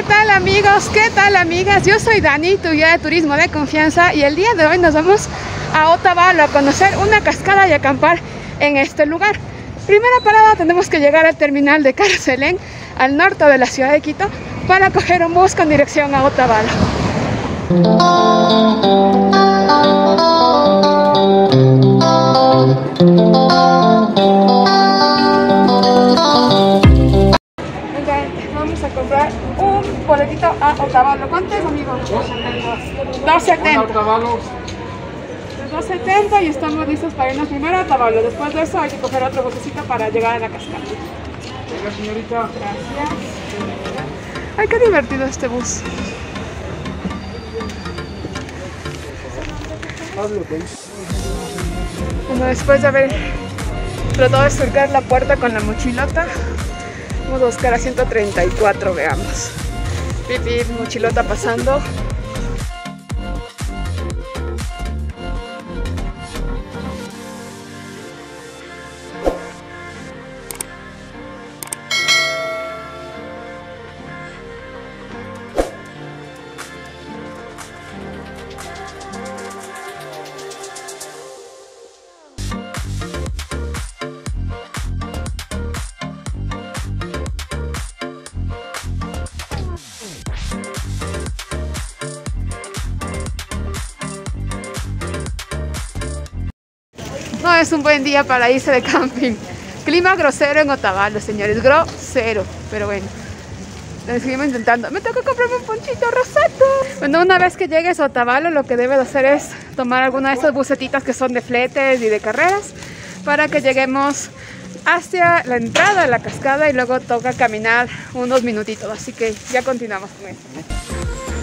¿Qué tal amigos? ¿Qué tal amigas? Yo soy Dani, tu guía de turismo de confianza y el día de hoy nos vamos a Otavalo a conocer una cascada y acampar en este lugar. Primera parada tenemos que llegar al terminal de Carcelén al norte de la ciudad de Quito para coger un bus con dirección a Otavalo. Boletito a Otavalo. ¿Cuánto es, amigo? 270. 270 y estamos listos para irnos primero a Otavalo. Después de eso hay que coger otro busecito para llegar a la cascada. Venga, señorita. Gracias. Ay, qué divertido este bus. Bueno, después de haber tratado de surcar la puerta con la mochilota, vamos a buscar a 134, veamos. Pipi, mochilota pasando. Es un buen día para irse de camping. Clima grosero en Otavalo, señores. Grosero. Pero bueno. Lo seguimos intentando. Me toca comprarme un ponchito rosato. Bueno, una vez que llegues a Otavalo, lo que debes hacer es tomar alguna de esas bucetitas que son de fletes y de carreras para que lleguemos hacia la entrada de la cascada y luego toca caminar unos minutitos. Así que ya continuamos con esto.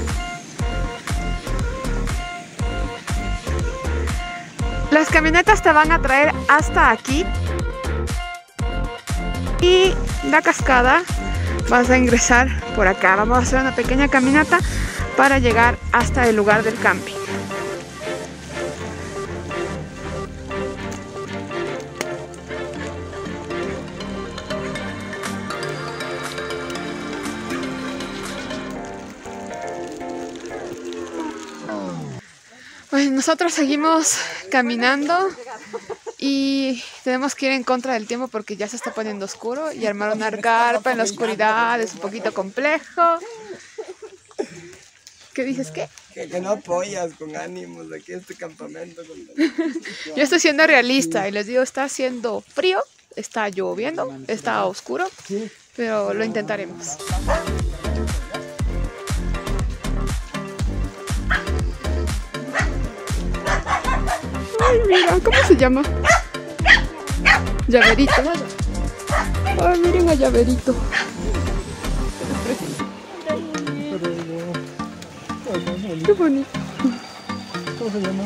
Las camionetas te van a traer hasta aquí y la cascada vas a ingresar por acá. Vamos a hacer una pequeña caminata para llegar hasta el lugar del camping. Pues nosotros seguimos caminando y tenemos que ir en contra del tiempo porque ya se está poniendo oscuro y armar una carpa en la oscuridad es un poquito complejo. ¿Qué dices qué? Que, que no apoyas con ánimos aquí este campamento. Yo estoy siendo realista y les digo, está haciendo frío, está lloviendo, está oscuro, pero lo intentaremos. Mira, ¿cómo se llama? Llaverito. Ay, miren a Llaverito. Qué bonito. ¿Cómo se llama?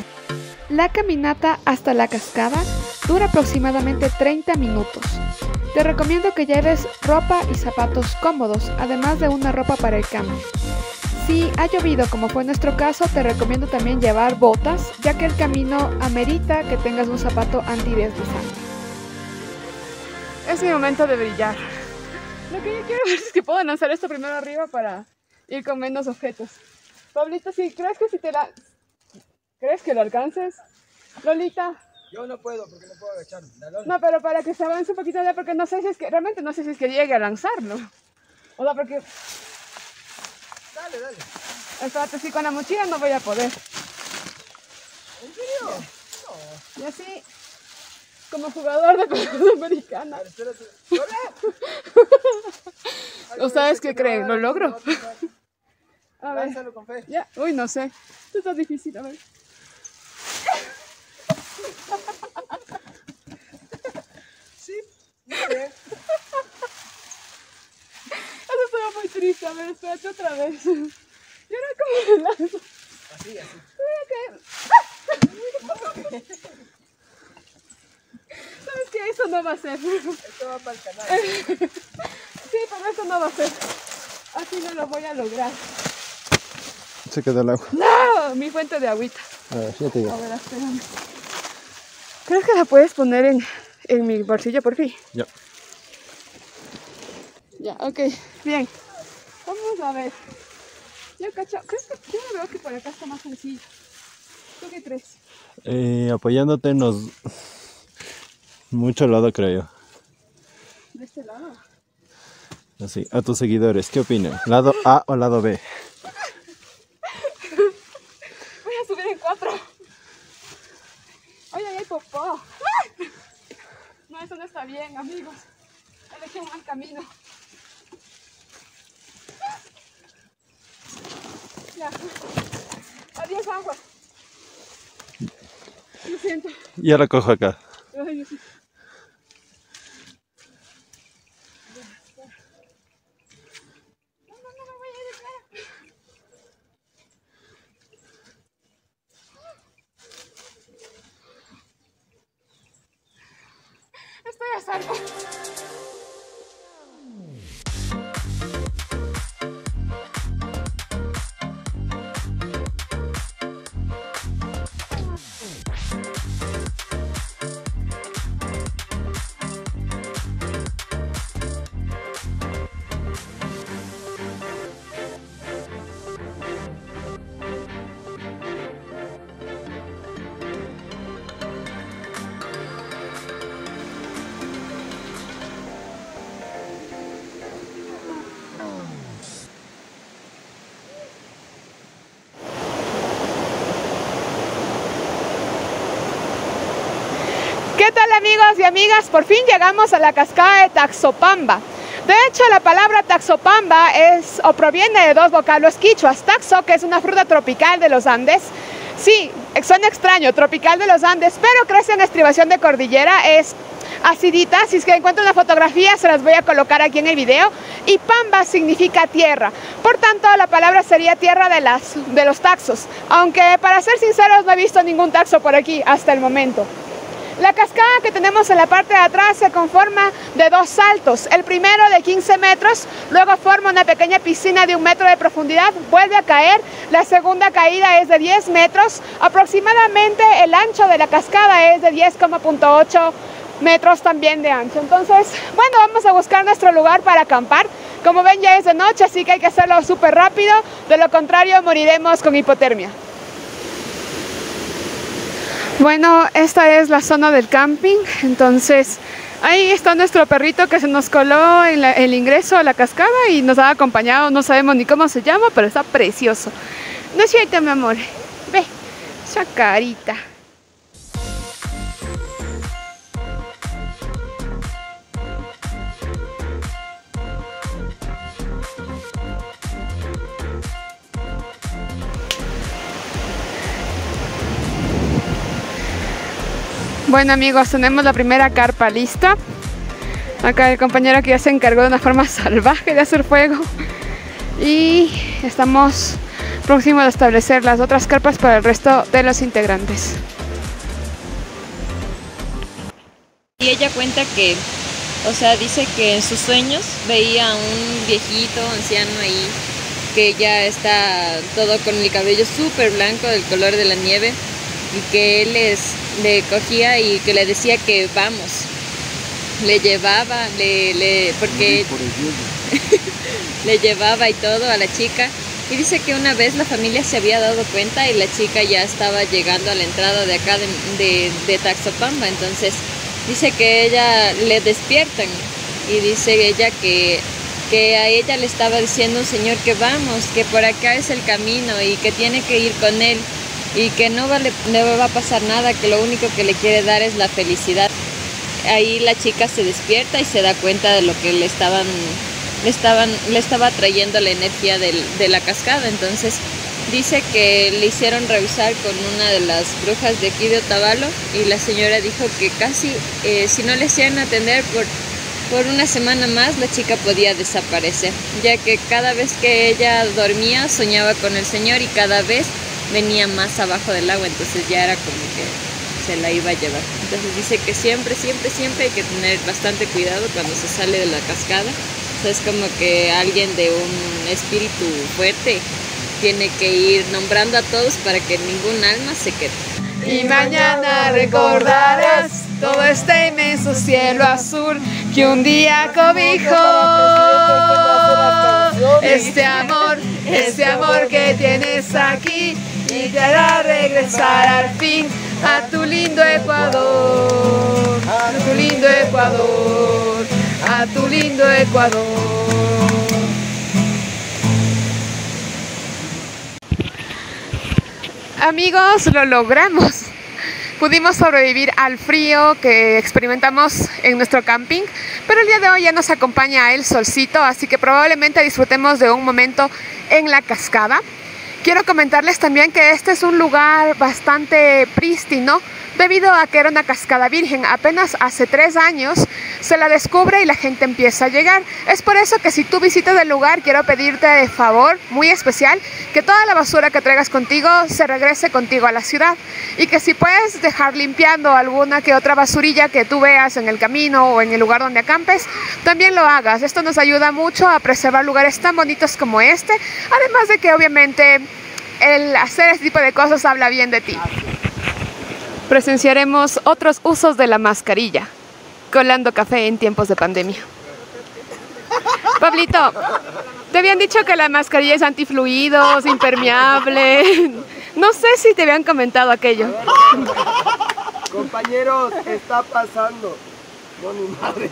La caminata hasta la cascada dura aproximadamente 30 minutos. Te recomiendo que lleves ropa y zapatos cómodos, además de una ropa para el cambio. Si ha llovido, como fue nuestro caso, te recomiendo también llevar botas, ya que el camino amerita que tengas un zapato antideslizante. Es mi momento de brillar. Lo que yo quiero ver es que puedo lanzar esto primero arriba para ir con menos objetos. Pablito, si crees que si te la... ¿Crees que lo alcances? Lolita. Yo no puedo porque no puedo agacharme. No, pero para que se avance un poquito ya, porque no sé si es que, realmente no sé si es que llegue a lanzarlo. O sea, porque, dale. dale. espérate, con la mochila no voy a poder. ¿En serio? Y así, como jugador de pelota americana. Ver, espérate. ¿Ustedes qué creen? ¿Lo logro? A ver, Lánzalo con fe. ya, uy, no sé. Esto está difícil, a ver. Sí. Muy bien. Eso estuvo muy triste, a ver, espérate otra vez. Y ahora cómo me lanzo. Así, así. ¿Sabes qué? Eso no va a ser. Esto va para el canal. Sí, pero eso no va a ser. Así no lo voy a lograr. Se queda el agua. ¡No! Mi fuente de agüita. A ver, ya te digo. A ver, espérame. ¿Crees que la puedes poner en, en mi bolsillo por fin? Ya. Ya, ok. Bien. Vamos. A ver. Yo cacho, ¿crees que yo veo que por acá está más sencillo? ¿Tú qué crees? Eh, apoyándote en los... Mucho lado, creo. De este lado. Así, a tus seguidores, ¿qué opinan? ¿Lado A o lado B? Voy a subir en cuatro. Oye, hay popó. No, eso no está bien, amigos. Elegí un mal camino. Adiós, agua. Lo siento. Ya la cojo acá. Ay, Dios tal amigos y amigas? Por fin llegamos a la cascada de Taxopamba. De hecho, la palabra Taxopamba es o proviene de dos vocablos quichuas. Taxo, que es una fruta tropical de los Andes. Sí, suena extraño, tropical de los Andes, pero crece en estribación de cordillera. Es acidita. Si es que encuentro una fotografía, se las voy a colocar aquí en el video. Y Pamba significa tierra. Por tanto, la palabra sería tierra de, las, de los taxos. Aunque, para ser sinceros, no he visto ningún taxo por aquí hasta el momento. La cascada que tenemos en la parte de atrás se conforma de dos saltos. El primero de 15 metros, luego forma una pequeña piscina de un metro de profundidad, vuelve a caer. La segunda caída es de 10 metros. Aproximadamente el ancho de la cascada es de 10,8 metros también de ancho. Entonces, bueno, vamos a buscar nuestro lugar para acampar. Como ven ya es de noche, así que hay que hacerlo súper rápido. De lo contrario, moriremos con hipotermia. Bueno, esta es la zona del camping, entonces ahí está nuestro perrito que se nos coló en el ingreso a la cascada y nos ha acompañado, no sabemos ni cómo se llama, pero está precioso. ¿No es cierto, mi amor? Ve, esa carita. Bueno amigos, tenemos la primera carpa lista. Acá el compañero que ya se encargó de una forma salvaje de hacer fuego. Y estamos próximos a establecer las otras carpas para el resto de los integrantes. Y ella cuenta que, o sea, dice que en sus sueños veía a un viejito, anciano ahí, que ya está todo con el cabello súper blanco del color de la nieve y que él les, le cogía y que le decía que vamos. Le llevaba, le, le, porque le llevaba y todo a la chica. Y dice que una vez la familia se había dado cuenta y la chica ya estaba llegando a la entrada de acá de, de, de Taxopamba. Entonces dice que ella le despiertan y dice ella que, que a ella le estaba diciendo un señor que vamos, que por acá es el camino y que tiene que ir con él y que no, va a pasar nada, que lo único que le quiere dar es la felicidad. Ahí la chica se despierta y se da cuenta de lo que le estaban le, estaban, le estaba trayendo la energía de la cascada. Entonces dice que le hicieron revisar con una de las brujas de aquí de y la señora dijo que casi eh, si no le hacían atender por, por una semana más la chica podía desaparecer, ya que cada vez que ella dormía soñaba con el señor y cada vez venía más abajo del agua, entonces ya era como que se la iba a llevar. Entonces dice que siempre, siempre, siempre hay que tener bastante cuidado cuando se sale de la cascada. O sea, es como que alguien de un espíritu fuerte tiene que ir nombrando a todos para que ningún alma se quede. y mañana recordarás todo este inmenso cielo azul que un día cobijó. Este amor, este amor que tienes aquí y te hará regresar al fin a tu lindo Ecuador, a tu lindo Ecuador, a tu lindo Ecuador. Amigos, lo logramos. Pudimos sobrevivir al frío que experimentamos en nuestro camping, pero el día de hoy ya nos acompaña el solcito, así que probablemente disfrutemos de un momento en la cascada. Quiero comentarles también que este es un lugar bastante prístino, debido a que era una cascada virgen. Apenas hace tres años se la descubre y la gente empieza a llegar. Es por eso que si tú visitas el lugar, quiero pedirte de favor, muy especial, que toda la basura que traigas contigo se regrese contigo a la ciudad. Y que si puedes dejar limpiando alguna que otra basurilla que tú veas en el camino o en el lugar donde acampes, también lo hagas. Esto nos ayuda mucho a preservar lugares tan bonitos como este. Además de que obviamente el hacer este tipo de cosas habla bien de ti presenciaremos otros usos de la mascarilla, colando café en tiempos de pandemia. Pablito, te habían dicho que la mascarilla es antifluidos, impermeable. No sé si te habían comentado aquello. Compañeros, está pasando. No, mi madre,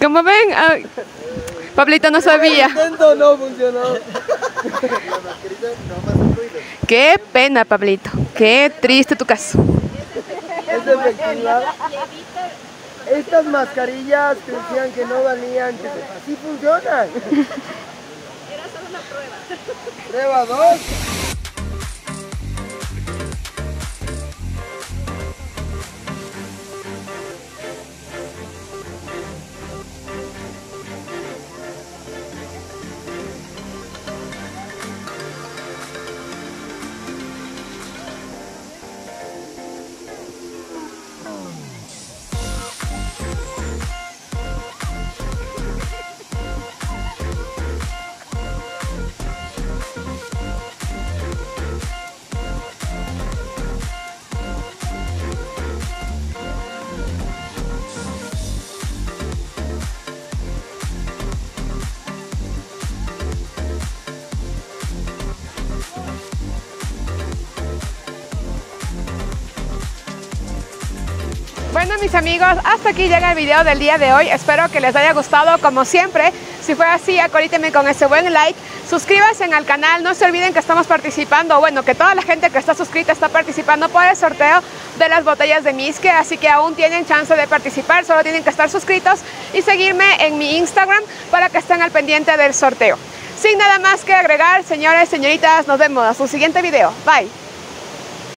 Como ven, ay, Pablito no sabía. No funcionó. Qué pena, Pablito. Qué triste tu caso. Estas mascarillas que decían que no valían, que así funcionan. Era solo una prueba. Prueba 2. Bueno mis amigos, hasta aquí llega el video del día de hoy. Espero que les haya gustado como siempre. Si fue así, acolíteme con ese buen like. Suscríbanse al canal. No se olviden que estamos participando, bueno, que toda la gente que está suscrita está participando por el sorteo de las botellas de Miske. Así que aún tienen chance de participar. Solo tienen que estar suscritos y seguirme en mi Instagram para que estén al pendiente del sorteo. Sin nada más que agregar, señores, señoritas, nos vemos en su siguiente video. Bye.